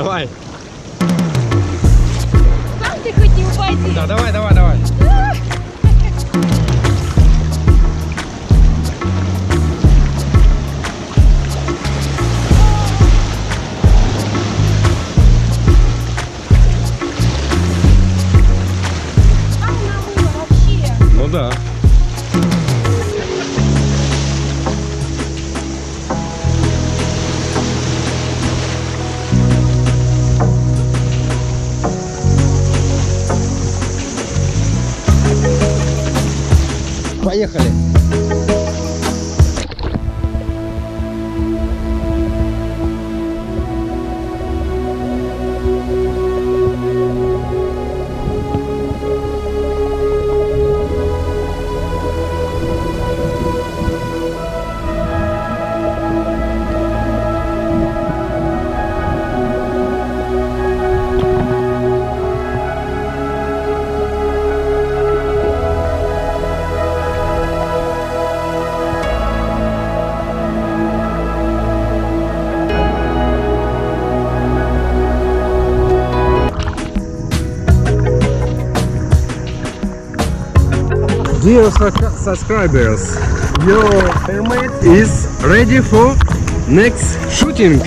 Давай. Сам ты хоть не упади. Да, давай. Поехали. Dear subscribers, your helmet is ready for next shooting.